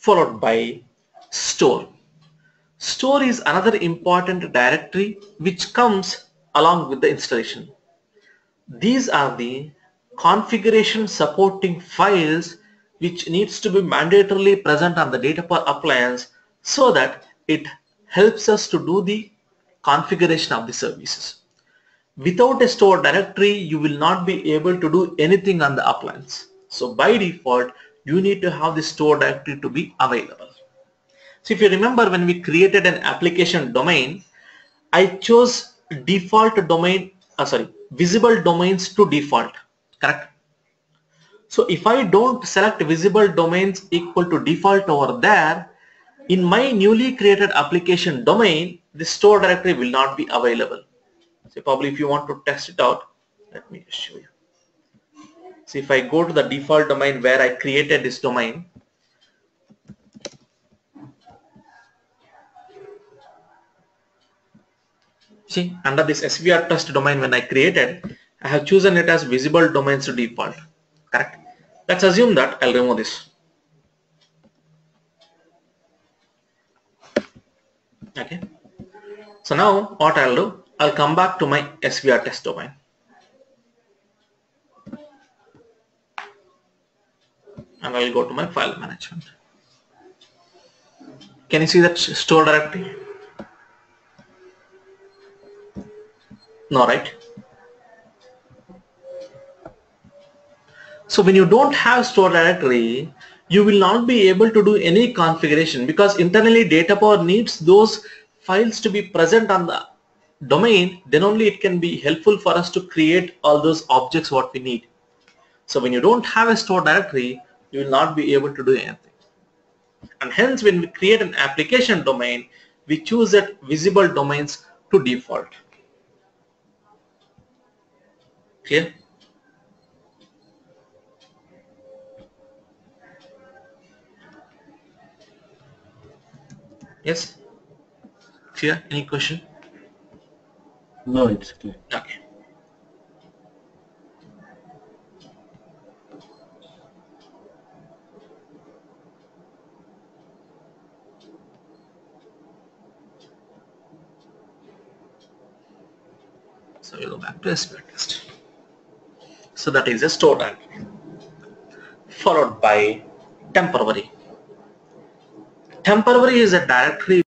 followed by store. Store is another important directory which comes along with the installation. These are the configuration supporting files which needs to be mandatorily present on the Datapower appliance so that it helps us to do the configuration of the services. Without a store directory, you will not be able to do anything on the appliance. So by default, you need to have the store directory to be available. So if you remember when we created an application domain, I chose default domain, uh, sorry, visible domains to default, correct? So if I don't select visible domains equal to default over there, in my newly created application domain, the store directory will not be available. So probably if you want to test it out, let me show you. So if I go to the default domain where I created this domain, see under this SVR test domain when I created, I have chosen it as visible domains to default, correct? Let's assume that I'll remove this. Okay. So now what I'll do, I'll come back to my SVR test domain. And I'll go to my file management. Can you see that store directory? No, right? So when you don't have store directory, you will not be able to do any configuration because internally Datapower needs those files to be present on the domain, then only it can be helpful for us to create all those objects what we need. So when you don't have a store directory, you will not be able to do anything. And hence when we create an application domain, we choose that visible domains to default. Clear? Yes? Clear? Any question? No, it's clear. Okay. So we go back to SVR test. So that is a store directory followed by temporary. Temporary is a directory